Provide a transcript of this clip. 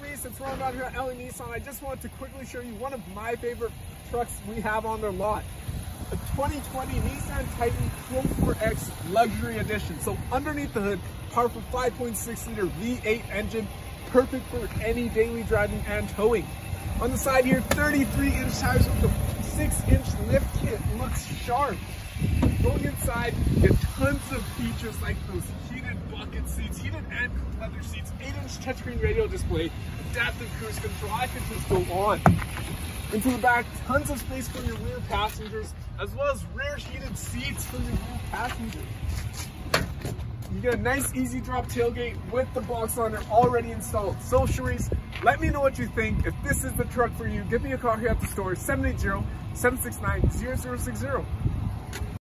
Reese, it's Ron down here at LA Nissan. I just wanted to quickly show you one of my favorite trucks we have on their lot. A 2020 Nissan Titan Pro 4X Luxury Edition. So underneath the hood, powerful 5.6 liter V8 engine, perfect for any daily driving and towing. On the side here, 33 inch tires with a 6 inch lift kit, looks sharp. Going inside, get tons of features like those heated bucket seats, heated and leather seats, 8-inch touchscreen radio display, adaptive cruise control. I could just go on. Into the back, tons of space for your rear passengers, as well as rear heated seats for your rear passengers. You get a nice easy drop tailgate with the box on it already installed. So Sherisse, let me know what you think. If this is the truck for you, give me a call here at the store, 780-769-0060.